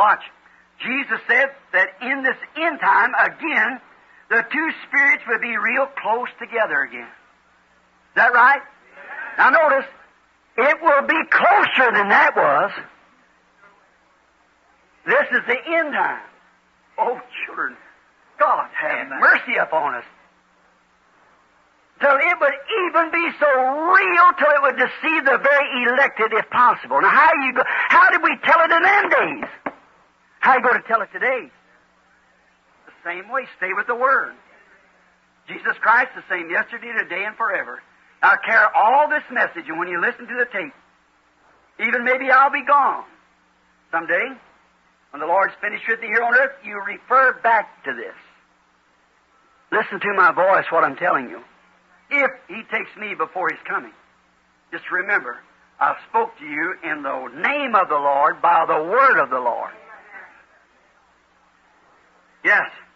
Watch. Jesus said that in this end time, again, the two spirits would be real close together again. Is that right? Now notice, it will be closer than that was. This is the end time. Oh, children, God have mercy upon us. Till it would even be so real till it would deceive the very elected if possible. Now how you go, how did we tell it in them days? How are you going to tell it today? The same way, stay with the Word. Jesus Christ the same yesterday, today, and forever. Now carry all this message, and when you listen to the tape, even maybe I'll be gone someday. When the Lord's finished with you here on earth, you refer back to this. Listen to my voice, what I'm telling you. If He takes me before He's coming, just remember, I spoke to you in the name of the Lord by the word of the Lord. Yes.